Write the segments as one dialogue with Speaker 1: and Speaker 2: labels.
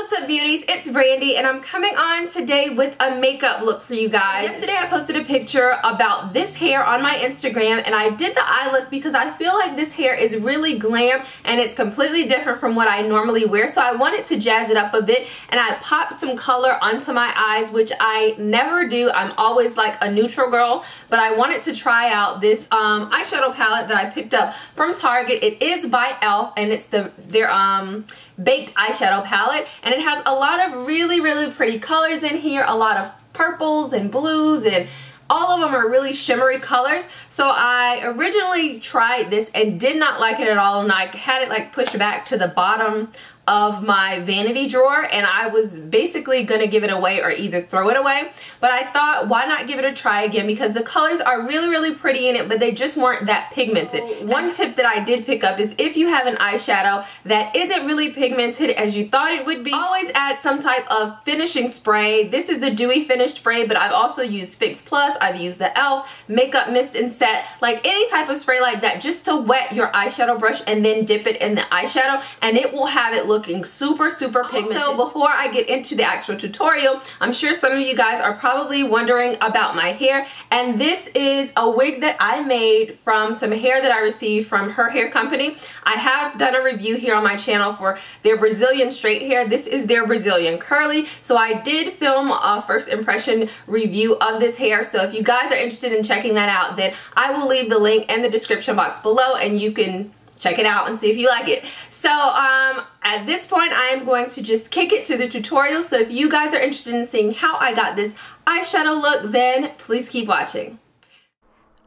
Speaker 1: What's up beauties? It's Brandi and I'm coming on today with a makeup look for you guys. Yesterday I posted a picture about this hair on my Instagram and I did the eye look because I feel like this hair is really glam and it's completely different from what I normally wear so I wanted to jazz it up a bit and I popped some color onto my eyes which I never do. I'm always like a neutral girl but I wanted to try out this um, eyeshadow palette that I picked up from Target. It is by e.l.f. and it's the their um baked eyeshadow palette and it has a lot of really really pretty colors in here a lot of purples and blues and all of them are really shimmery colors. So I originally tried this and did not like it at all and I had it like pushed back to the bottom of my vanity drawer and I was basically gonna give it away or either throw it away but I thought why not give it a try again because the colors are really really pretty in it but they just weren't that pigmented. Oh, One tip that I did pick up is if you have an eyeshadow that isn't really pigmented as you thought it would be always add some type of finishing spray. This is the dewy finish spray but I've also used Fix Plus, I've used the e.l.f. makeup mist and set like any type of spray like that just to wet your eyeshadow brush and then dip it in the eyeshadow and it will have it look looking super, super pigmented. So before I get into the actual tutorial, I'm sure some of you guys are probably wondering about my hair. And this is a wig that I made from some hair that I received from her hair company. I have done a review here on my channel for their Brazilian straight hair. This is their Brazilian curly. So I did film a first impression review of this hair. So if you guys are interested in checking that out, then I will leave the link in the description box below and you can check it out and see if you like it. So um, at this point, I am going to just kick it to the tutorial. So if you guys are interested in seeing how I got this eyeshadow look, then please keep watching.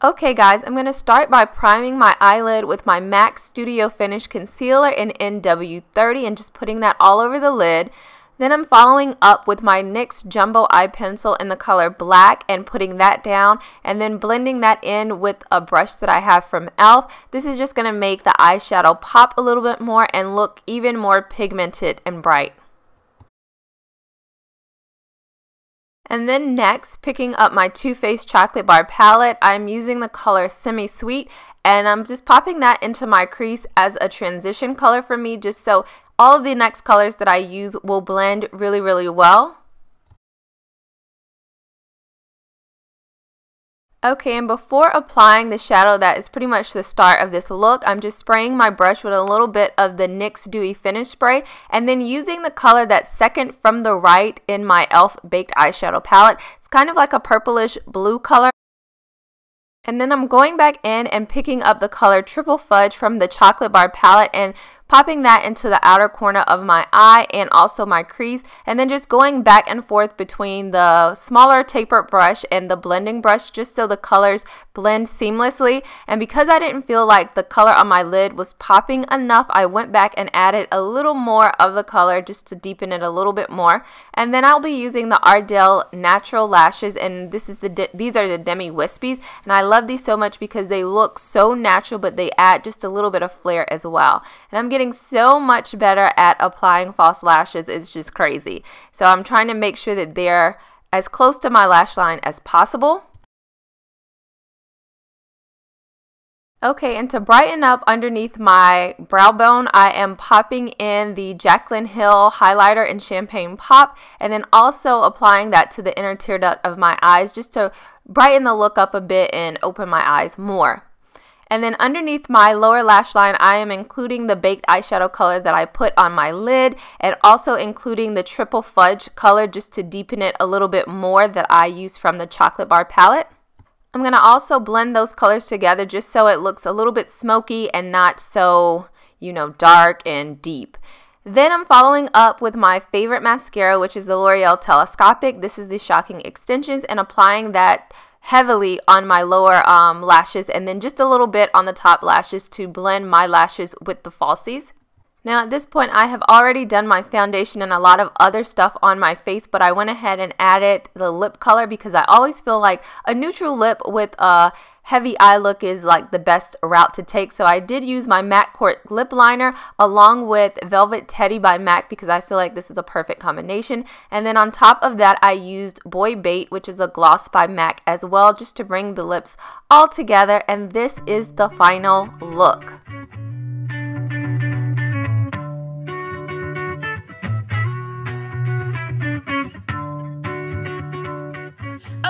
Speaker 2: Okay guys, I'm going to start by priming my eyelid with my MAC Studio Finish Concealer in NW30 and just putting that all over the lid. Then I'm following up with my NYX Jumbo Eye Pencil in the color black and putting that down and then blending that in with a brush that I have from e.l.f. This is just going to make the eyeshadow pop a little bit more and look even more pigmented and bright. And then next, picking up my Too Faced Chocolate Bar palette, I'm using the color Semi Sweet and I'm just popping that into my crease as a transition color for me just so all of the next colors that I use will blend really, really well. Okay, and before applying the shadow that is pretty much the start of this look, I'm just spraying my brush with a little bit of the NYX Dewy Finish Spray and then using the color that's second from the right in my e.l.f. Baked Eyeshadow Palette. It's kind of like a purplish blue color. And then I'm going back in and picking up the color Triple Fudge from the Chocolate Bar palette and popping that into the outer corner of my eye and also my crease and then just going back and forth between the smaller tapered brush and the blending brush just so the colors blend seamlessly. And because I didn't feel like the color on my lid was popping enough I went back and added a little more of the color just to deepen it a little bit more. And then I'll be using the Ardell natural lashes and this is the these are the demi wispies. And I love these so much because they look so natural but they add just a little bit of flair as well. And I'm getting getting so much better at applying false lashes. It's just crazy. So I'm trying to make sure that they're as close to my lash line as possible. Okay, and to brighten up underneath my brow bone, I am popping in the Jaclyn Hill highlighter in Champagne Pop, and then also applying that to the inner tear duct of my eyes just to brighten the look up a bit and open my eyes more. And then underneath my lower lash line, I am including the baked eyeshadow color that I put on my lid and also including the triple fudge color just to deepen it a little bit more that I use from the chocolate bar palette. I'm going to also blend those colors together just so it looks a little bit smoky and not so, you know, dark and deep. Then I'm following up with my favorite mascara, which is the L'Oreal Telescopic. This is the Shocking Extensions and applying that heavily on my lower um, lashes and then just a little bit on the top lashes to blend my lashes with the falsies. Now at this point I have already done my foundation and a lot of other stuff on my face but I went ahead and added the lip color because I always feel like a neutral lip with a heavy eye look is like the best route to take. So I did use my MAC Cork lip liner along with Velvet Teddy by MAC because I feel like this is a perfect combination. And then on top of that, I used Boy Bait, which is a gloss by MAC as well, just to bring the lips all together. And this is the final look.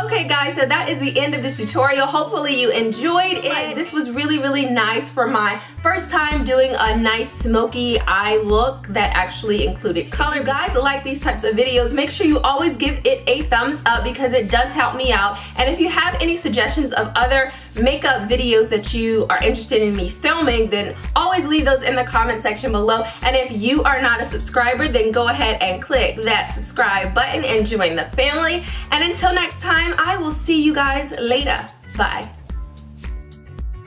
Speaker 2: Okay guys, so that is the end of this tutorial. Hopefully you enjoyed it. This was really, really nice for my first time doing a nice smoky eye look that actually included color. Guys like these types of videos, make sure you always give it a thumbs up because it does help me out. And if you have any suggestions of other makeup videos that you are interested in me filming, then always leave those in the comment section below. And if you are not a subscriber, then go ahead and click that subscribe button and join the family. And until next time, I will see you guys later. Bye.